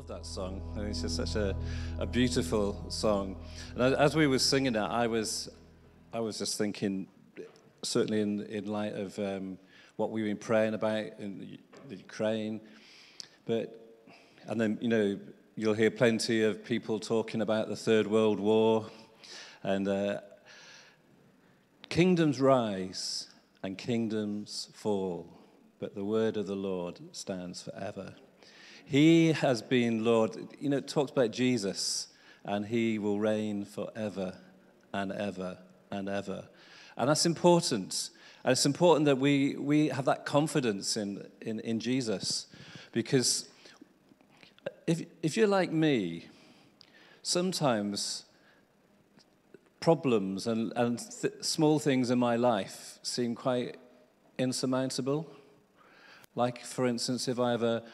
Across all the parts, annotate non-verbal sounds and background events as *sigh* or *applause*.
love that song. I think it's just such a, a beautiful song. And as we were singing it, I was, I was just thinking, certainly in, in light of um, what we've been praying about in the Ukraine, but and then you know you'll hear plenty of people talking about the Third World War, and uh, kingdoms rise and kingdoms fall, but the word of the Lord stands forever. He has been Lord. You know, it talks about Jesus, and he will reign forever and ever and ever. And that's important. And it's important that we, we have that confidence in, in, in Jesus. Because if, if you're like me, sometimes problems and, and th- small things in my life seem quite insurmountable. Like, for instance, if I have a,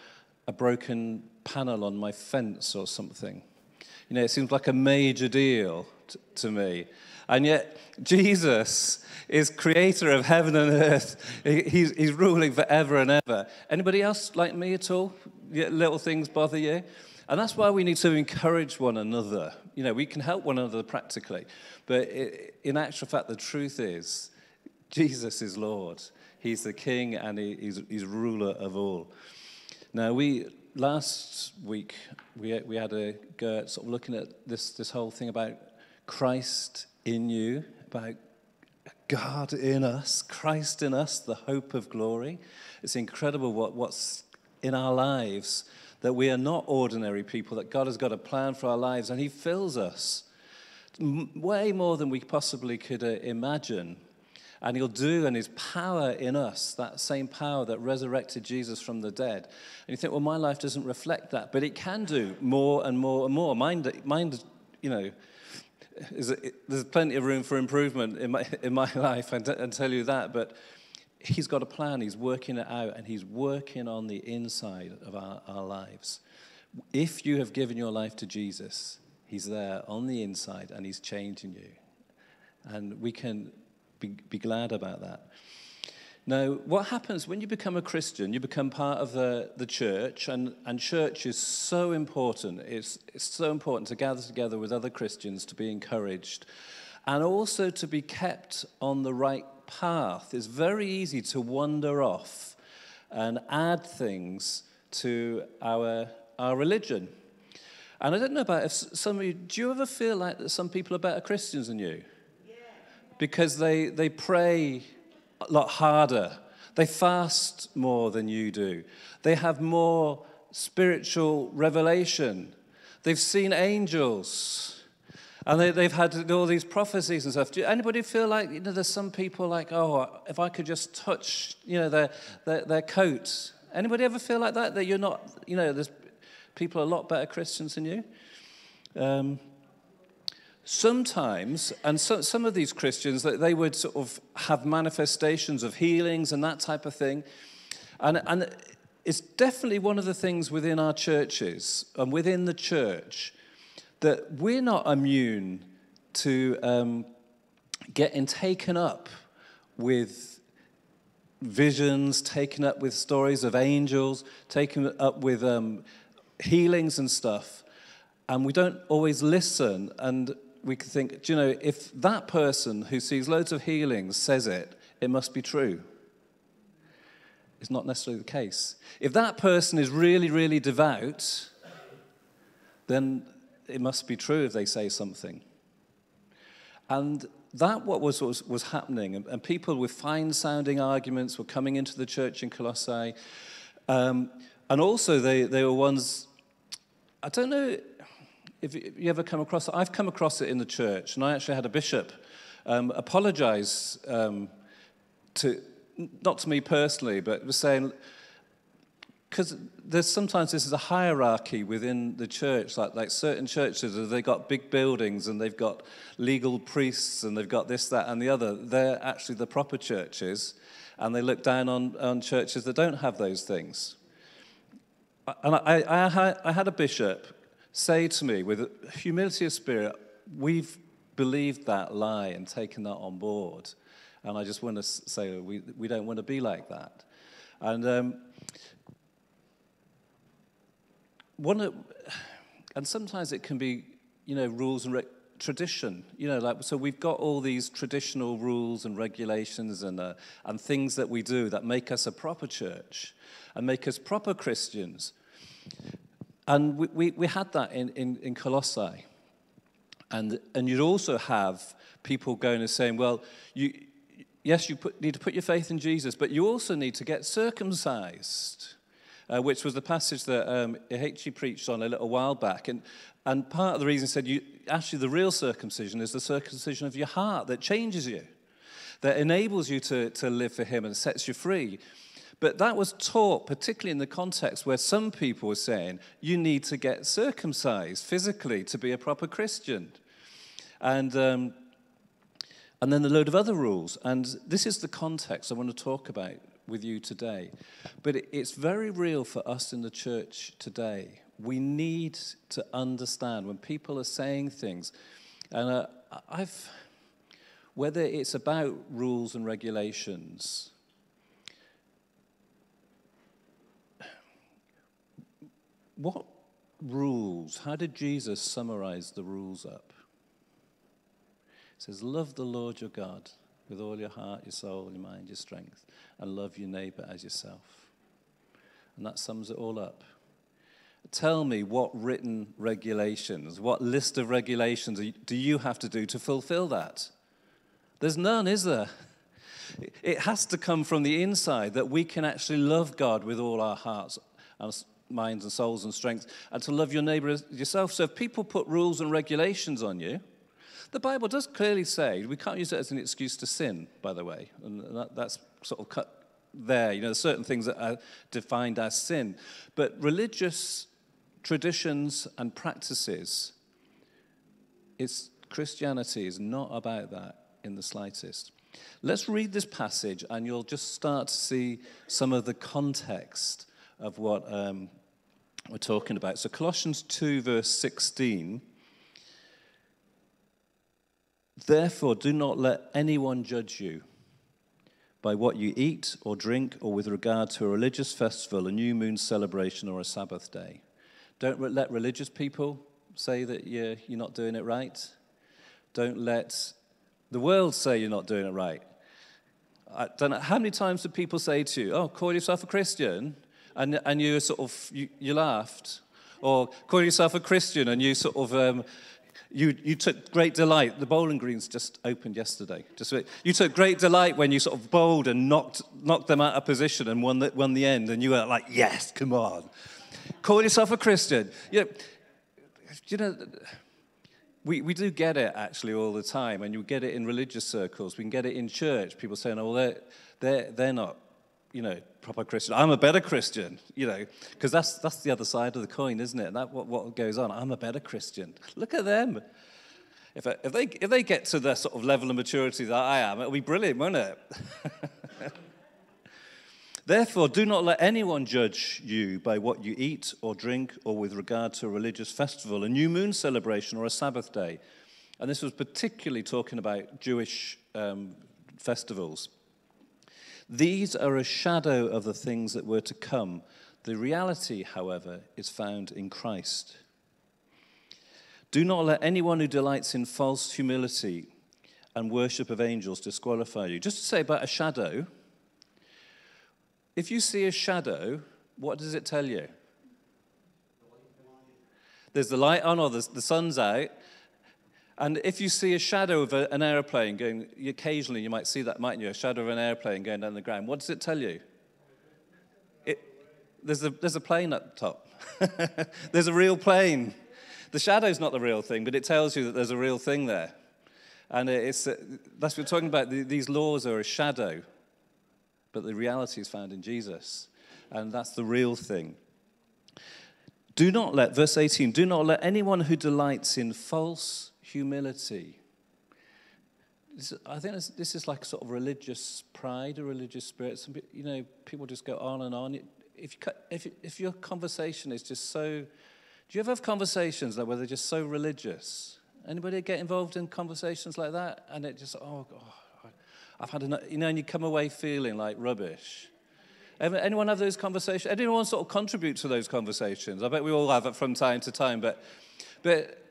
a broken panel on my fence or something. You know, it seems like a major deal t- to me. And yet, Jesus is creator of heaven and earth. He's, he's ruling forever and ever. Anybody else like me at all? Little things bother you? And that's why we need to encourage one another. You know, we can help one another practically. But in actual fact, the truth is, Jesus is Lord. He's the King and he's, he's ruler of all. Now, we last week we, we had a go at sort of looking at this, this whole thing about Christ in you, about God in us, Christ in us, the hope of glory. It's incredible what, what's in our lives that we are not ordinary people, that God has got a plan for our lives and He fills us way more than we possibly could uh, imagine and he'll do, and his power in us, that same power that resurrected Jesus from the dead. And you think, well, my life doesn't reflect that, but it can do more and more and more. Mind, mind you know—is there's plenty of room for improvement in my, in my *laughs* life, I tell you that, but he's got a plan, he's working it out, and he's working on the inside of our, our lives. If you have given your life to Jesus, he's there on the inside and he's changing you. And we can be, be glad about that. Now, what happens when you become a Christian? You become part of the, the church, and, and church is so important. It's, it's so important to gather together with other Christians to be encouraged and also to be kept on the right path. It's very easy to wander off and add things to our, our religion. And I don't know about if some of you, do you ever feel like that some people are better Christians than you? Because they, they pray a lot harder. They fast more than you do. They have more spiritual revelation. They've seen angels. And they, have had all these prophecies and stuff. Do anybody feel like, you know, there's some people like, oh, if I could just touch, you know, their, their, their coat. Anybody ever feel like that? That you're not, you know, there's people a lot better Christians than you? Um, sometimes, and so, some of these Christians, they would sort of have manifestations of healings and that type of thing. And, and it's definitely one of the things within our churches and within the church that we're not immune to um, getting taken up with visions, taken up with stories of angels, taken up with um, healings and stuff. And we don't always listen. And we could think, do you know, if that person who sees loads of healings says it, it must be true. It's not necessarily the case. If that person is really, really devout, then it must be true if they say something. And that what was, was, was happening. And, and people with fine sounding arguments were coming into the church in Colossae. Um, and also, they, they were ones, I don't know if you ever come across it, I've come across it in the church, and I actually had a bishop um, apologize um, to, not to me personally, but was saying, because there's sometimes this is a hierarchy within the church, like, like certain churches, they've got big buildings and they've got legal priests and they've got this, that, and the other. They're actually the proper churches, and they look down on, on churches that don't have those things. And I, I, I had a bishop say to me with humility of spirit, we've believed that lie and taken that on board. And I just want to say we, we don't want to be like that. And um, one of, and sometimes it can be, you know, rules and tradition. You know, like so we've got all these traditional rules and regulations and uh, and things that we do that make us a proper church and make us proper Christians. And we, we, we had that in, in, in Colossae. And, and you'd also have people going and saying, well, you, yes, you put, need to put your faith in Jesus, but you also need to get circumcised, uh, which was the passage that um, Ihechi preached on a little while back. And, and part of the reason said, you, actually, the real circumcision is the circumcision of your heart that changes you, that enables you to, to live for Him and sets you free. But that was taught, particularly in the context where some people were saying, you need to get circumcised physically to be a proper Christian. And, um, and then a load of other rules. And this is the context I want to talk about with you today. But it's very real for us in the church today. We need to understand when people are saying things, and uh, I've, whether it's about rules and regulations, what rules, how did Jesus summarize the rules up? He says, Love the Lord your God with all your heart, your soul, your mind, your strength, and love your neighbor as yourself. And that sums it all up. Tell me what written regulations, what list of regulations do you have to do to fulfill that? There's none, is there? It has to come from the inside that we can actually love God with all our hearts minds and souls and strength, and to love your neighbor as yourself. So if people put rules and regulations on you, the Bible does clearly say we can't use it as an excuse to sin, by the way, and that, that's sort of cut there. You know, certain things that are defined as sin, but religious traditions and practices, it's Christianity is not about that in the slightest. Let's read this passage, and you'll just start to see some of the context of what um, we're talking about. So, Colossians 2, verse 16. Therefore, do not let anyone judge you by what you eat or drink, or with regard to a religious festival, a new moon celebration, or a Sabbath day. Don't let religious people say that you're, you're not doing it right. Don't let the world say you're not doing it right. I don't know how many times do people say to you, "Oh, call yourself a Christian," and, and you sort of, you, you laughed. Or call yourself a Christian and you sort of, um, you, you took great delight. The bowling greens just opened yesterday. Just you took great delight when you sort of bowled and knocked, knocked them out of position and won the, won the end. And you were like, yes, come on. Call yourself a Christian. You know, you know we, we do get it actually all the time, and you get it in religious circles. We can get it in church. People saying, oh, they're, they're, they're not you know, proper Christian. I'm a better Christian, you know, because that's, that's the other side of the coin, isn't it? That what, what goes on. I'm a better Christian. Look at them. If, if, they, if they get to the sort of level of maturity that I am, it'll be brilliant, won't it? *laughs* Therefore, do not let anyone judge you by what you eat or drink or with regard to a religious festival, a new moon celebration, or a Sabbath day. And this was particularly talking about Jewish um, festivals. These are a shadow of the things that were to come. The reality, however, is found in Christ. Do not let anyone who delights in false humility and worship of angels disqualify you. Just to say about a shadow, if you see a shadow, what does it tell you? There's the light on or the, the sun's out, and if you see a shadow of a, an airplane going, occasionally you might see that, mightn't you? A shadow of an airplane going down the ground. What does it tell you? It, there's, a, there's a plane at the top. *laughs* there's a real plane. The shadow's not the real thing, but it tells you that there's a real thing there. And it's, uh, that's what we're talking about. These laws are a shadow, but the reality is found in Jesus. And that's the real thing. Do not let, verse 18, do not let anyone who delights in false humility. I think this, is like sort of religious pride or religious spirit. Some, you know, people just go on and on. If, you, if, if your conversation is just so, do you ever have conversations that where they're just so religious? Anybody get involved in conversations like that? And it just, oh, God, I've had enough, you know, and you come away feeling like rubbish. Anyone have those conversations? Anyone sort of contribute to those conversations? I bet we all have it from time to time, but, but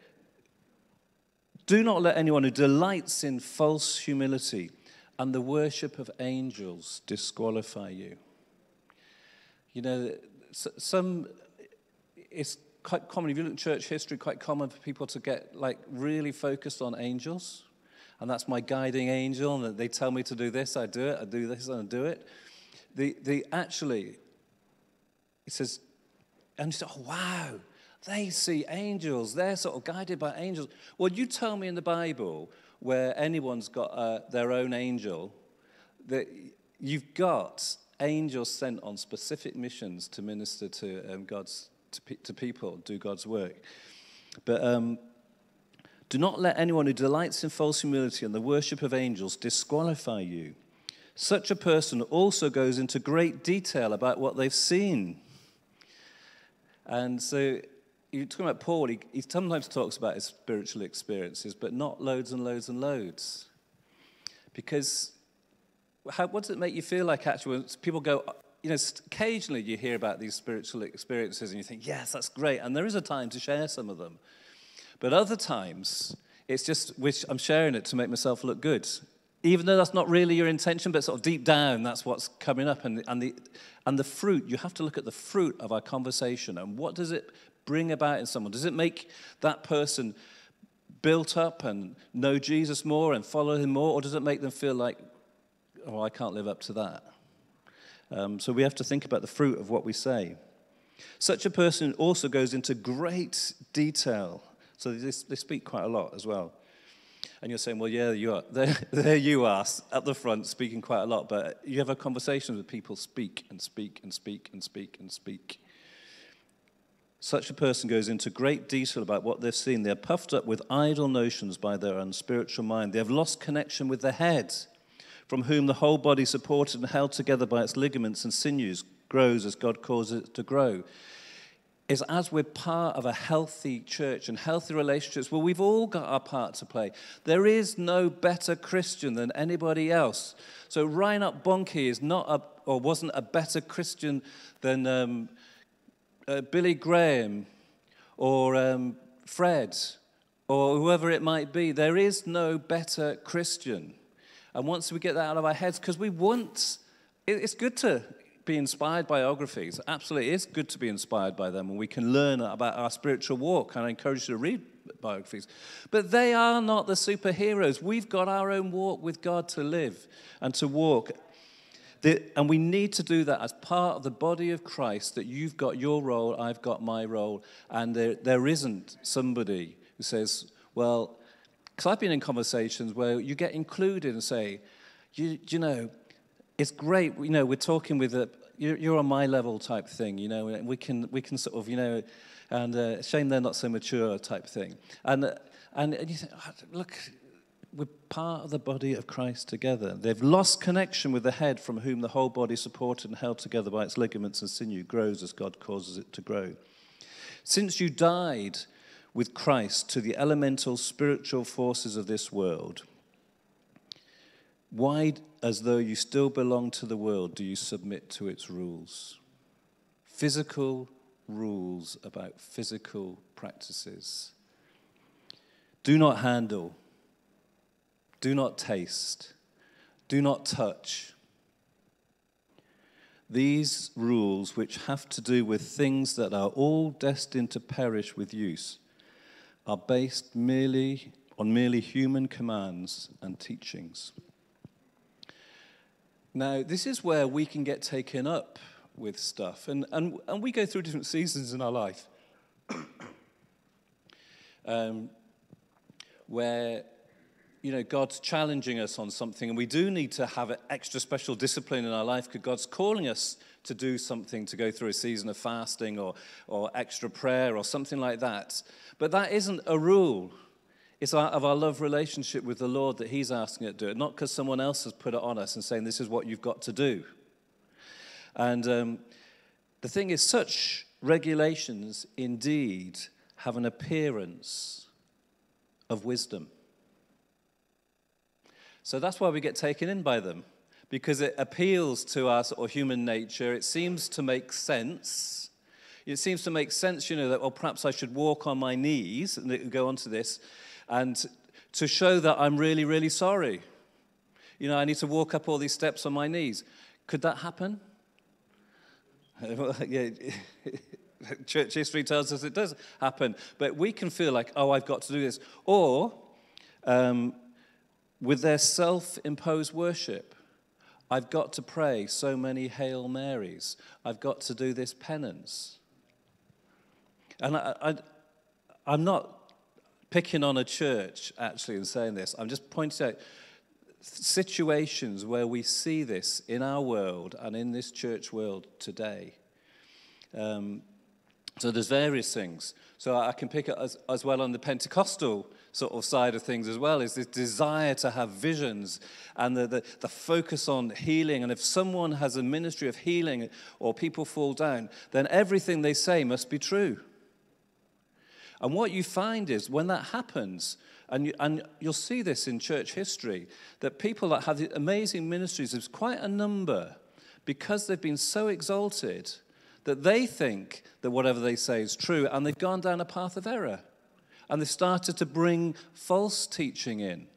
do not let anyone who delights in false humility and the worship of angels disqualify you. You know, some, it's quite common, if you look at church history, quite common for people to get like really focused on angels. And that's my guiding angel, and they tell me to do this, I do it, I do this, and I do it. The, the actually, it says, and you say, oh, wow, they see angels. They're sort of guided by angels. Well, you tell me in the Bible where anyone's got uh, their own angel that you've got angels sent on specific missions to minister to um, God's to, pe- to, people, do God's work. But um, do not let anyone who delights in false humility and the worship of angels disqualify you. Such a person also goes into great detail about what they've seen. And so you're talking about Paul, he, he sometimes talks about his spiritual experiences, but not loads and loads and loads. Because how, what does it make you feel like actually when people go, you know, occasionally you hear about these spiritual experiences and you think, yes, that's great. And there is a time to share some of them. But other times, it's just, which I'm sharing it to make myself look good. Even though that's not really your intention, but sort of deep down, that's what's coming up. And, and, the, and the fruit, you have to look at the fruit of our conversation and what does it bring about in someone? Does it make that person built up and know Jesus more and follow him more? Or does it make them feel like, oh, I can't live up to that? Um, so we have to think about the fruit of what we say. Such a person also goes into great detail. So they, they speak quite a lot as well. And you're saying, well, yeah, you are. *laughs* There, there you are at the front speaking quite a lot. But you have a conversation with people, speak and speak and speak and speak and speak. Such a person goes into great detail about what they've seen. They're puffed up with idle notions by their unspiritual mind. They have lost connection with the head, from whom the whole body, supported and held together by its ligaments and sinews, grows as God causes it to grow. Is as we're part of a healthy church and healthy relationships, well, we've all got our part to play. There is no better Christian than anybody else. So Reinhard Bonnke is not a, or wasn't a better Christian than um, uh, Billy Graham or um, Fred or whoever it might be. There is no better Christian. And once we get that out of our heads, because we want, it's good to be inspired by biographies. Absolutely, it's good to be inspired by them, and we can learn about our spiritual walk. And I encourage you to read biographies. But they are not the superheroes. We've got our own walk with God to live and to walk. The, and we need to do that as part of the body of Christ, that you've got your role, I've got my role, and there, there isn't somebody who says, well, because I've been in conversations where you get included and say, you, you know, it's great, you know, we're talking with a, you're, you're on my level type thing, you know, we can, we can sort of, you know, and uh, shame they're not so mature type thing. And, and, and you think, oh, look, we're part of the body of Christ together. They've lost connection with the head from whom the whole body, supported and held together by its ligaments and sinew, grows as God causes it to grow. Since you died with Christ to the elemental spiritual forces of this world, why, as though you still belong to the world, do you submit to its rules? Physical rules about physical practices. Do not handle do not taste. Do not touch. These rules, which have to do with things that are all destined to perish with use, are based merely on merely human commands and teachings. Now, this is where we can get taken up with stuff, and, and, and we go through different seasons in our life *coughs* um, where you know, God's challenging us on something, and we do need to have an extra special discipline in our life because God's calling us to do something, to go through a season of fasting or, or extra prayer or something like that. But that isn't a rule. It's out of our love relationship with the Lord that He's asking it to do it, not because someone else has put it on us and saying, This is what you've got to do. And um, the thing is, such regulations indeed have an appearance of wisdom. So that's why we get taken in by them. because it appeals to sort of human nature. It seems to make sense. It seems to make sense, you know, that, well, perhaps I should walk on my knees and go on to this and to show that I'm really, really sorry. You know, I need to walk up all these steps on my knees. Could that happen? *laughs* yeah, *laughs* church history tells us it does happen. But we can feel like, oh, I've got to do this. Or um, with their self imposed worship, I've got to pray so many Hail Marys. I've got to do this penance. And I, I'm not picking on a church, actually, and saying this. I'm just pointing out situations where we see this in our world and in this church world today. Um, so there's various things. So I can pick as, as well on the Pentecostal sort of side of things as well, is this desire to have visions and the, the, the focus on healing. And if someone has a ministry of healing or people fall down, then everything they say must be true. And what you find is when that happens, and, you, and you'll see this in church history, that people that have amazing ministries, there's quite a number, because they've been so exalted, that they think that whatever they say is true, and they've gone down a path of error. And they've started to bring false teaching in.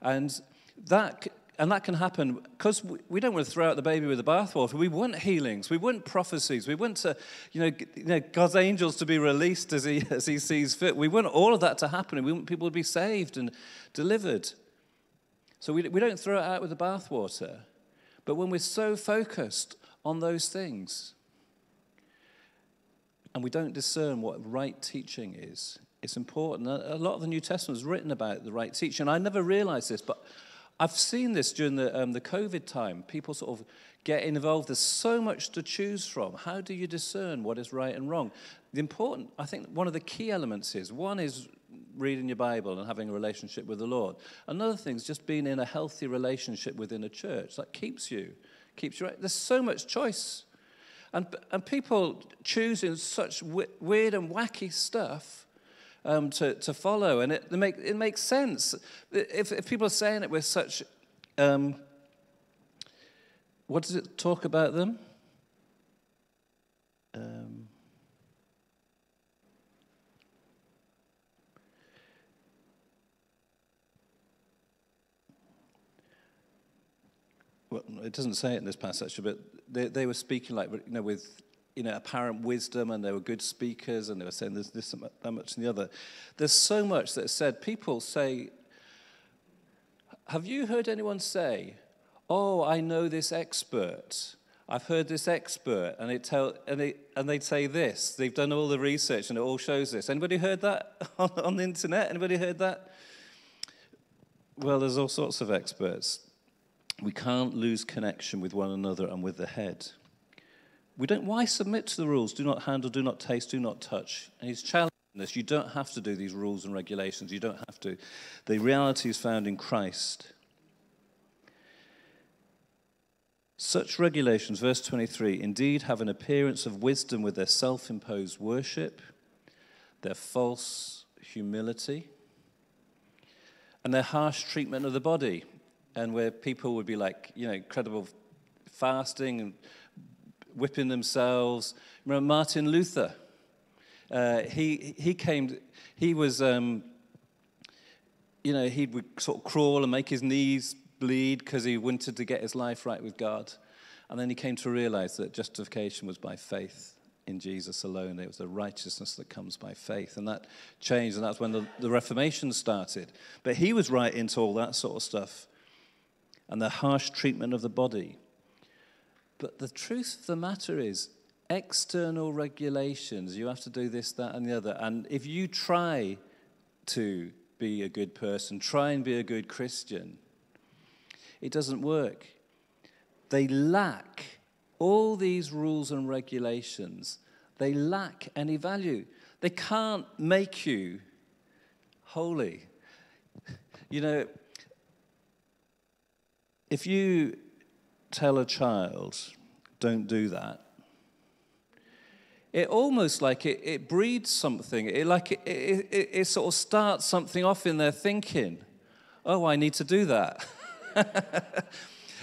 And that and that can happen because we don't want to throw out the baby with the bathwater. We want healings. We want prophecies. We want to, you know, you know, God's angels to be released as he, *laughs* as he sees fit. We want all of that to happen. And we want people to be saved and delivered. So we, we don't throw it out with the bathwater. But when we're so focused on those things and we don't discern what right teaching is, it's important. A lot of the New Testament is written about the right teaching. And I never realized this, but I've seen this during the, um, the COVID time. People sort of get involved. There's so much to choose from. How do you discern what is right and wrong? The important, I think, one of the key elements is one is reading your Bible and having a relationship with the Lord. Another thing is just being in a healthy relationship within a church that keeps you, keeps you right. There's so much choice. And, and people choosing such weird and wacky stuff um, to, to follow. And it, it, make, it makes sense. If, if people are saying it with such, um, what does it talk about them? Well, it doesn't say it in this passage, but they, they were speaking like, you know, with you know, apparent wisdom and they were good speakers and they were saying there's this, that much and the other. There's so much that's said, people say, Have you heard anyone say, Oh, I know this expert? I've heard this expert, and, it tell, and, they, and they say this. They've done all the research and it all shows this. Anybody heard that *laughs* on, on the internet? Anybody heard that? Well, there's all sorts of experts. We can't lose connection with one another and with the head. We don't, why submit to the rules? Do not handle, do not taste, do not touch. And he's challenging this. You don't have to do these rules and regulations. You don't have to. The reality is found in Christ. Such regulations, verse 23, indeed have an appearance of wisdom with their self imposed worship, their false humility, and their harsh treatment of the body. And where people would be like, you know, incredible fasting and whipping themselves. Remember Martin Luther? Uh, he, he came, he was, um, you know, he would sort of crawl and make his knees bleed because he wanted to get his life right with God. And then he came to realize that justification was by faith in Jesus alone. It was the righteousness that comes by faith. And that changed, and that's when the, the Reformation started. But he was right into all that sort of stuff and the harsh treatment of the body. But the truth of the matter is, external regulations, you have to do this, that, and the other. And if you try to be a good person, try and be a good Christian, it doesn't work. They lack all these rules and regulations, they lack any value. They can't make you holy. You know, if you tell a child, don't do that, it almost like it, it breeds something. It like it, it, it, it sort of starts something off in their thinking. Oh, I need to do that. *laughs*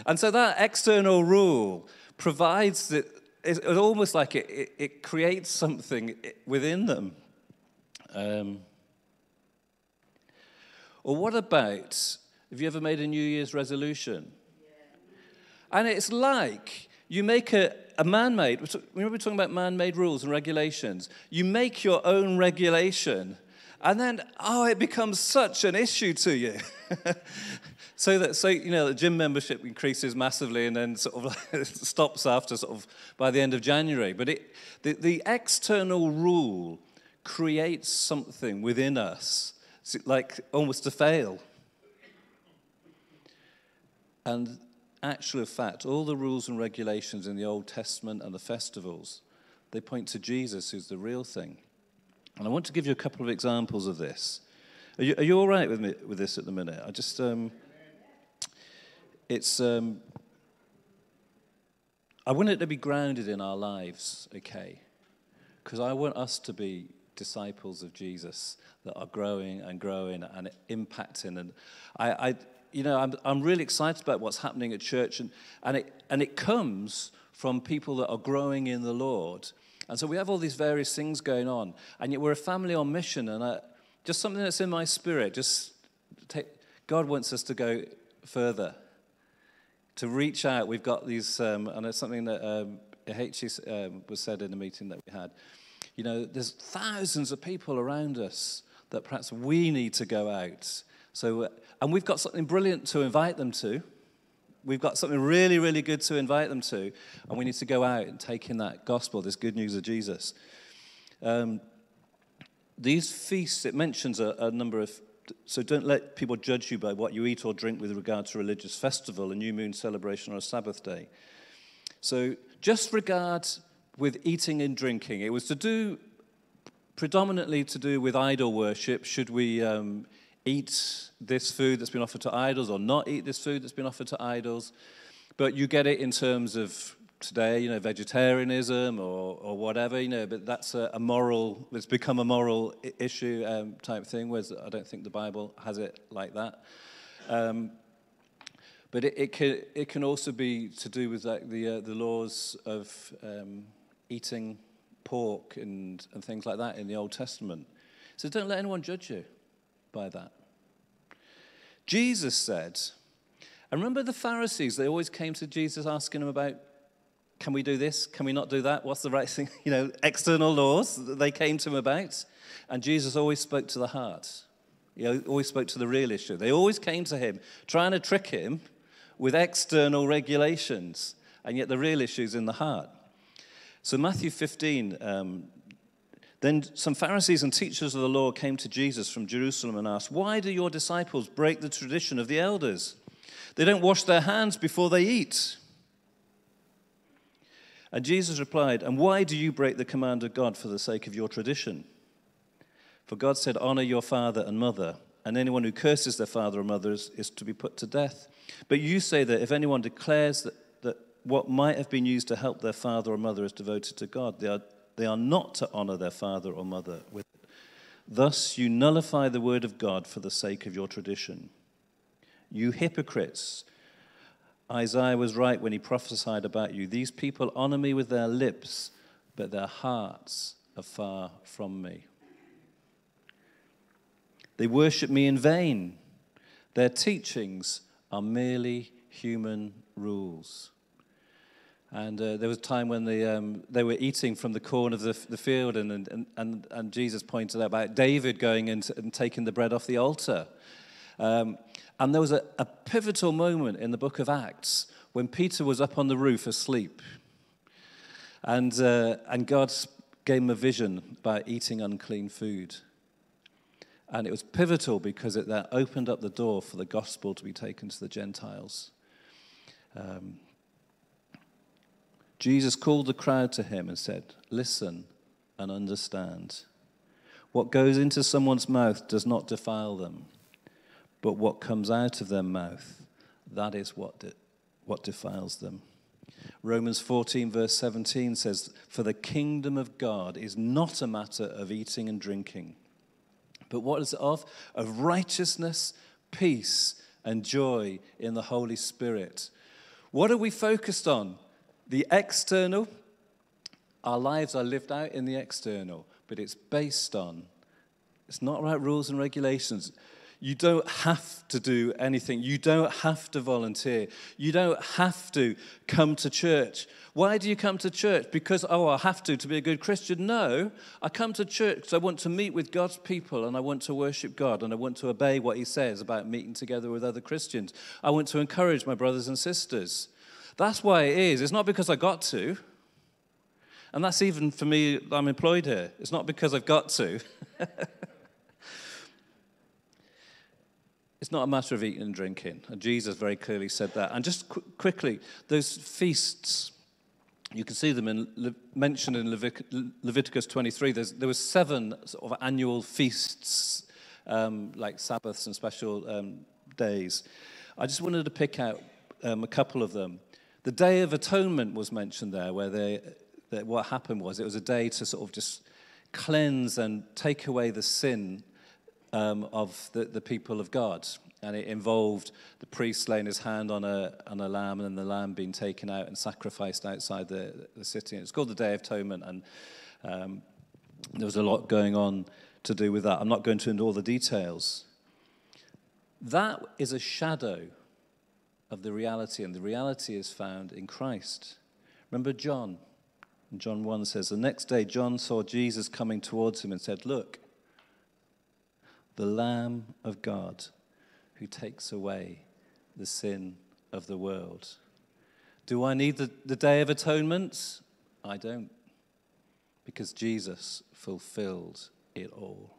And so that external rule provides that it's almost like it, it, it creates something within them. Um, or what about, have you ever made a New Year's resolution? And it's like you make a, a man made, remember we're talking about man made rules and regulations. You make your own regulation, and then, oh, it becomes such an issue to you. *laughs* so that, so, you know, the gym membership increases massively and then sort of *laughs* stops after sort of by the end of January. But it, the, the external rule creates something within us, like almost to fail. And actual fact, all the rules and regulations in the Old Testament and the festivals, they point to Jesus, who's the real thing. And I want to give you a couple of examples of this. Are you, are you all right with me with this at the minute? I just, um, it's, um, I want it to be grounded in our lives, okay? Because I want us to be disciples of Jesus that are growing and growing and impacting. And I, I you know, I'm, I'm really excited about what's happening at church, and, and, it, and it comes from people that are growing in the Lord. And so we have all these various things going on, and yet we're a family on mission, and I, just something that's in my spirit, just take, God wants us to go further, to reach out. We've got these, um, and it's something that um, um, was said in a meeting that we had. You know, there's thousands of people around us that perhaps we need to go out so, uh, and we've got something brilliant to invite them to. We've got something really, really good to invite them to, and we need to go out and take in that gospel, this good news of Jesus. Um, these feasts, it mentions a, a number of so don't let people judge you by what you eat or drink with regard to religious festival, a new moon celebration, or a Sabbath day. So just regard with eating and drinking. It was to do predominantly to do with idol worship. Should we um, eat this food that's been offered to idols or not eat this food that's been offered to idols. But you get it in terms of today, you know, vegetarianism or, or whatever, you know, but that's a, a moral, it's become a moral issue um, type thing, whereas I don't think the Bible has it like that. Um, but it, it, can, it can also be to do with like the, uh, the laws of um, eating pork and, and things like that in the Old Testament. So don't let anyone judge you by that. Jesus said, and remember the Pharisees, they always came to Jesus asking him about, can we do this? Can we not do that? What's the right thing? *laughs* You know, external laws they came to him about. And Jesus always spoke to the heart. He always spoke to the real issue. They always came to him trying to trick him with external regulations, and yet the real issue is in the heart. So, Matthew 15, um, then some Pharisees and teachers of the law came to Jesus from Jerusalem and asked, Why do your disciples break the tradition of the elders? They don't wash their hands before they eat. And Jesus replied, And why do you break the command of God for the sake of your tradition? For God said, Honor your father and mother, and anyone who curses their father or mother is, is to be put to death. But you say that if anyone declares that, that what might have been used to help their father or mother is devoted to God, they are they are not to honor their father or mother with it. Thus, you nullify the word of God for the sake of your tradition. You hypocrites, Isaiah was right when he prophesied about you. These people honor me with their lips, but their hearts are far from me. They worship me in vain. Their teachings are merely human rules. And uh, there was a time when they, um, they were eating from the corn of the, the field, and, and, and, and Jesus pointed out about David going in and taking the bread off the altar. Um, and there was a, a pivotal moment in the book of Acts when Peter was up on the roof asleep. And, uh, and God gave him a vision about eating unclean food. And it was pivotal because it that opened up the door for the gospel to be taken to the Gentiles. Um, Jesus called the crowd to him and said, Listen and understand. What goes into someone's mouth does not defile them, but what comes out of their mouth, that is what, de- what defiles them. Romans 14, verse 17 says, For the kingdom of God is not a matter of eating and drinking, but what is it of? Of righteousness, peace, and joy in the Holy Spirit What are we focused on? The external? Our lives are lived out in the external, but it's based on, it's not about rules and regulations. You don't have to do anything. You don't have to volunteer. You don't have to come to church. Why do you come to church? Because, oh, I have to to be a good Christian? No. I come to church because I want to meet with God's people and I want to worship God and I want to obey what He says about meeting together with other Christians. I want to encourage my brothers and sisters. That's why it is. It's not because I got to. And that's even for me, I'm employed here. It's not because I've got to. *laughs* it's not a matter of eating and drinking. And Jesus very clearly said that. And just qu- quickly, those feasts, you can see them in, Le- mentioned in Levit- Leviticus 23. There's, there were seven sort of annual feasts, um, like Sabbaths and special um, days. I just wanted to pick out um, a couple of them. The Day of Atonement was mentioned there, where they, that what happened was it was a day to sort of just cleanse and take away the sin um, of the, the people of God. And it involved the priest laying his hand on a, on a lamb and the lamb being taken out and sacrificed outside the, the city. It's called the Day of Atonement, and um, there was a lot going on to do with that. I'm not going to into all the details. That is a shadow of the reality, and the reality is found in Christ. Remember John? John 1 says, The next day John saw Jesus coming towards him and said, Look, the Lamb of God who takes away the sin of the world. Do I need the, the Day of Atonement? I don't, because Jesus fulfilled it all.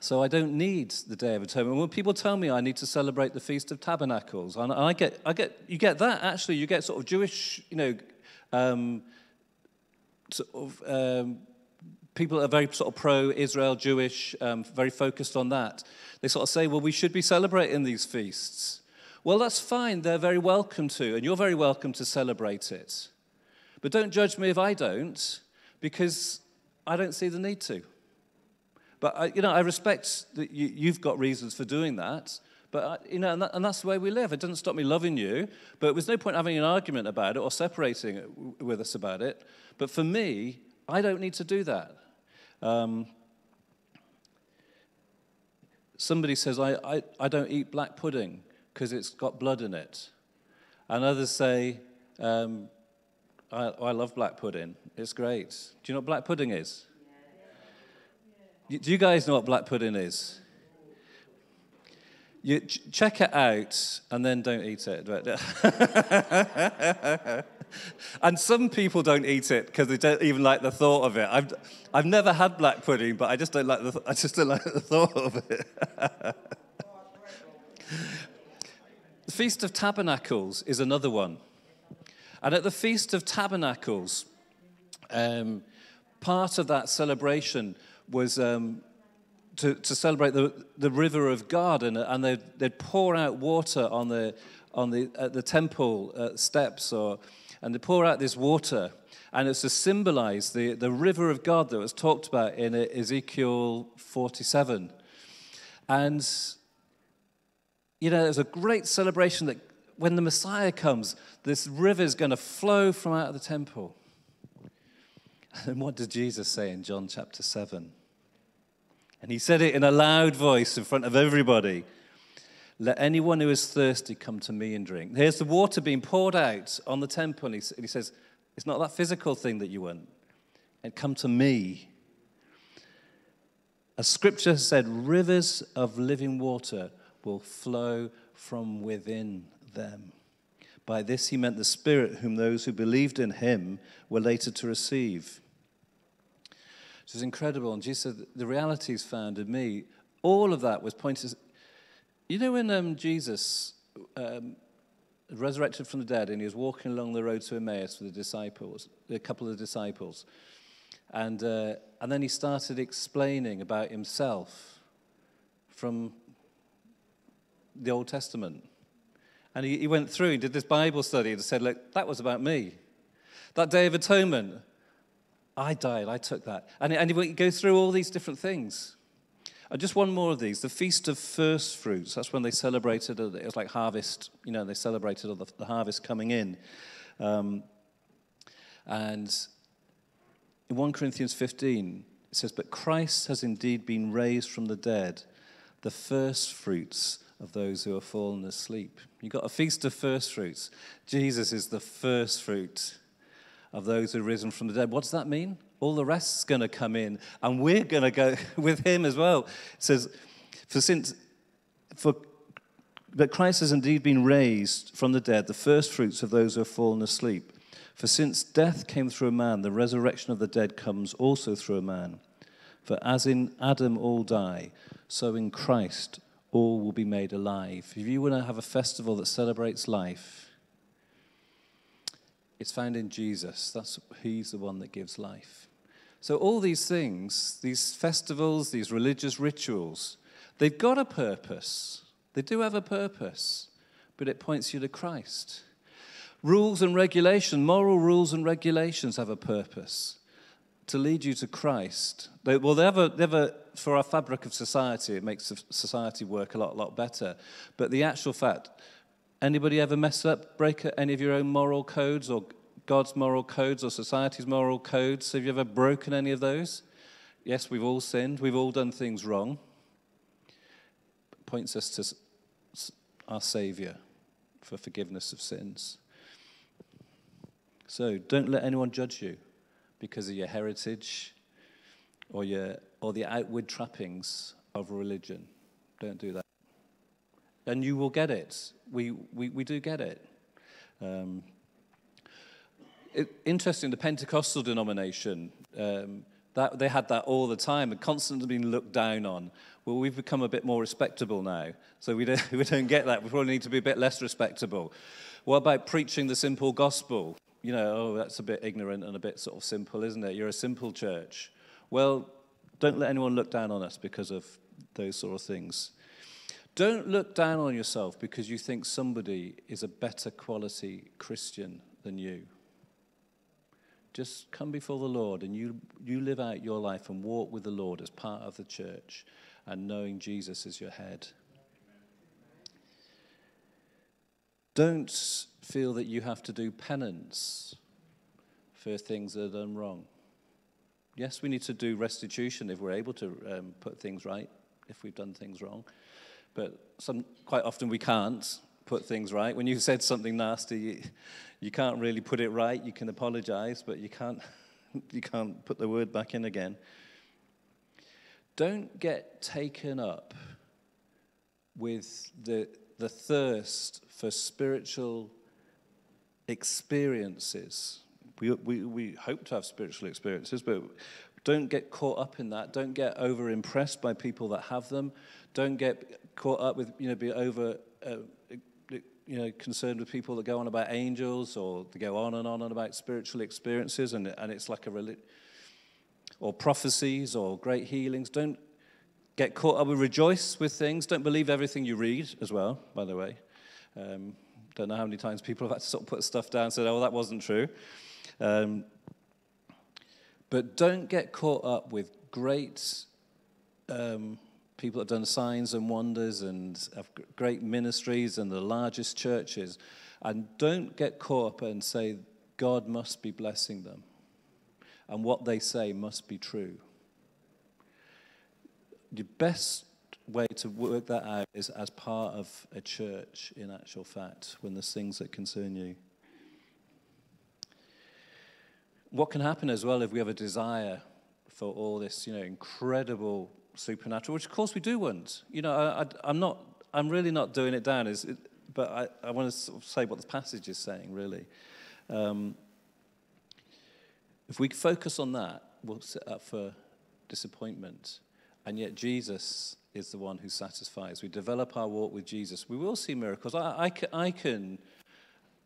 So I don't need the Day of Atonement. When people tell me I need to celebrate the Feast of Tabernacles, and I get, I get, you get that actually. You get sort of Jewish, you know, um, sort of um, people are very sort of pro-Israel, Jewish, um, very focused on that. They sort of say, well, we should be celebrating these feasts. Well, that's fine. They're very welcome to, and you're very welcome to celebrate it. But don't judge me if I don't, because I don't see the need to. But I, you know, I respect that you, have got reasons for doing that. But I, you know, and, that, and, that's the way we live. It doesn't stop me loving you. But there's no point having an argument about it or separating with us about it. But for me, I don't need to do that. Um, somebody says, I, I, I don't eat black pudding because it's got blood in it. And others say, um, I, I, love black pudding. It's great. Do you know what black pudding is? Do you guys know what black pudding is? You ch- check it out and then don't eat it. *laughs* and some people don't eat it because they don't even like the thought of it. I've, I've never had black pudding, but I just don't like the, I just don't like the thought of it. the *laughs* Feast of Tabernacles is another one. And at the Feast of Tabernacles, um, part of that celebration was um, to, to, celebrate the, the river of God, and, they'd, they'd pour out water on the, on the, the temple uh, steps or and they pour out this water, and it's to symbolize the, the river of God that was talked about in Ezekiel 47. And, you know, there's a great celebration that when the Messiah comes, this river is going to flow from out of the temple. *laughs* And what did Jesus say in John chapter 7? And he said it in a loud voice in front of everybody. Let anyone who is thirsty come to me and drink. Here's the water being poured out on the temple. And he, says, It's not that physical thing that you want. And come to me. As scripture said, rivers of living water will flow from within them. By this he meant the Spirit, whom those who believed in him were later to receive. Which is incredible. And Jesus said, The reality is found in me. All of that was pointed you know when um, Jesus um, resurrected from the dead and he was walking along the road to Emmaus with the disciples, a couple of disciples, and, uh, and then he started explaining about himself from the Old Testament. And he, he went through, he did this Bible study and said, Look, that was about me. That Day of Atonement, I died, I took that. And, and he goes through all these different things. And just one more of these the Feast of First Fruits. That's when they celebrated, it was like harvest, you know, they celebrated the, the harvest coming in. Um, and in 1 Corinthians 15, it says, But Christ has indeed been raised from the dead, the first fruits of those who have fallen asleep. You've got a feast of first fruits. Jesus is the first fruit of those who are risen from the dead. What does that mean? All the rest's going to come in, and we're going to go *laughs* with him as well. It says, For since, for but Christ has indeed been raised from the dead, the first fruits of those who have fallen asleep. For since death came through a man, the resurrection of the dead comes also through a man. For as in Adam all die, so in Christ all will be made alive. If you want to have a festival that celebrates life, it's found in Jesus. That's he's the one that gives life. So all these things, these festivals, these religious rituals, they've got a purpose. They do have a purpose, but it points you to Christ. Rules and regulation, moral rules and regulations have a purpose to lead you to Christ. They, well, they have, a, they have a, for our fabric of society, it makes society work a lot, lot better. But the actual fact, anybody ever mess up, break any of your own moral codes or God's moral codes or society's moral codes? Have you ever broken any of those? Yes, we've all sinned. We've all done things wrong. It points us to our Savior for forgiveness of sins. So don't let anyone judge you because of your heritage or, your, or the outward trappings of religion. Don't do that. And you will get it. We, we, we do get it. Um, it interesting, the Pentecostal denomination, um, that, they had that all the time and constantly being looked down on. Well, we've become a bit more respectable now, so we don't, *laughs* we don't get that. We probably need to be a bit less respectable. What about preaching the simple gospel? you know, oh, that's a bit ignorant and a bit sort of simple, isn't it? You're a simple church. Well, don't let anyone look down on us because of those sort of things. Don't look down on yourself because you think somebody is a better quality Christian than you. Just come before the Lord and you, you live out your life and walk with the Lord as part of the church and knowing Jesus as your head. Don't feel that you have to do penance for things that are done wrong. Yes, we need to do restitution if we're able to um, put things right, if we've done things wrong. But some, quite often we can't put things right. When you *laughs* said something nasty, you, you can't really put it right. You can apologize, but you can't, *laughs* you can't put the word back in again. Don't get taken up with the, the thirst for spiritual experiences. We, we, we hope to have spiritual experiences, but don't get caught up in that. Don't get over impressed by people that have them. Don't get caught up with, you know, be over, uh, you know, concerned with people that go on about angels or they go on and on and about spiritual experiences and, and it's like a religion. Or prophecies or great healings. Don't get caught up with rejoice with things. Don't believe everything you read as well, by the way. Um, don't know how many times people have had to sort of put stuff down and said, oh, that wasn't true. Um, but don't get caught up with great um, people have done signs and wonders and have great ministries and the largest churches. And don't get caught up and say, God must be blessing them. And what they say must be true. The best way to work that out is as part of a church, in actual fact, when there's things that concern you. What can happen as well if we have a desire for all this, you know, incredible supernatural, which of course we do want. You know, I, am not, I'm really not doing it down, is it, but I, I want to sort of say what the passage is saying, really. Um, if we focus on that, we'll set up for disappointment. And yet, Jesus is the one who satisfies. We develop our walk with Jesus. We will see miracles. I, I, I can,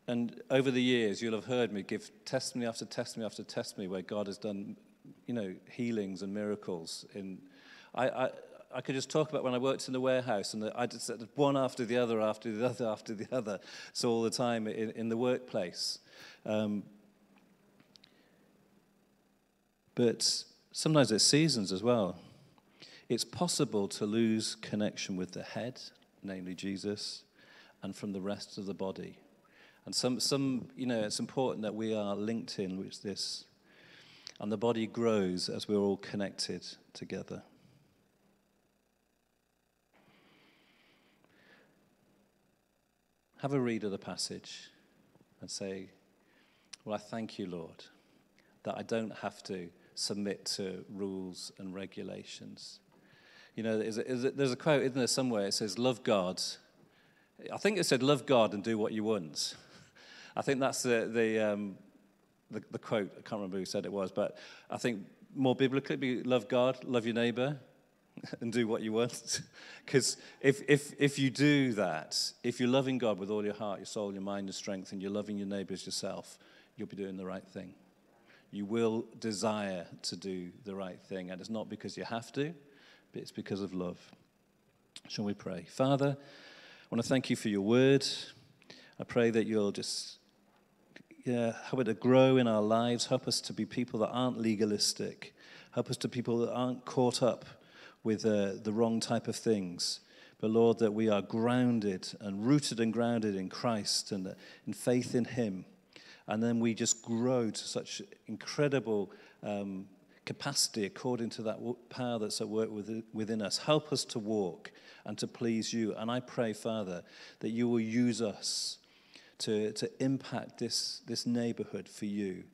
and over the years, you'll have heard me give testimony after testimony after testimony where God has done, you know, healings and miracles. In, I, I, I could just talk about when I worked in the warehouse and I just said one after the other, after the other, after the other. So all the time in, in the workplace. Um, but sometimes it's seasons as well. it's possible to lose connection with the head, namely Jesus, and from the rest of the body. And some, some, you know, it's important that we are linked in with this. And the body grows as we're all connected together. Have a read of the passage and say, Well, I thank you, Lord, that I don't have to submit to rules and regulations. You know, is it, is it, there's a quote, isn't there, somewhere? It says, Love God. I think it said, Love God and do what you want. *laughs* I think that's the, the, um, the, the quote. I can't remember who said it was, but I think more biblically, love God, love your neighbor, and do what you want. *laughs* Because if, if, if you do that, if you're loving God with all your heart, your soul, your mind, your strength, and you're loving your neighbors yourself, you'll be doing the right thing. You will desire to do the right thing. And it's not because you have to, but it's because of love. Shall we pray? Father, I want to thank you for your word. I pray that you'll just yeah, help it to grow in our lives. Help us to be people that aren't legalistic. Help us to people that aren't caught up with uh, the wrong type of things. But Lord, that we are grounded and rooted and grounded in Christ and uh, in faith in Him. And then we just grow to such incredible um, capacity according to that power that's at work within us. Help us to walk and to please you. And I pray, Father, that you will use us to, to impact this, this neighborhood for you.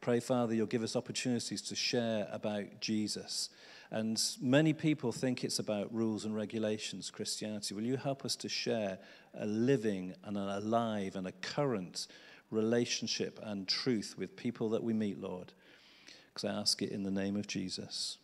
Pray, Father, you'll give us opportunities to share about Jesus and many people think it's about rules and regulations, Christianity. Will you help us to share a living and an alive and a current relationship and truth with people that we meet, Lord? Because I ask it in the name of Jesus.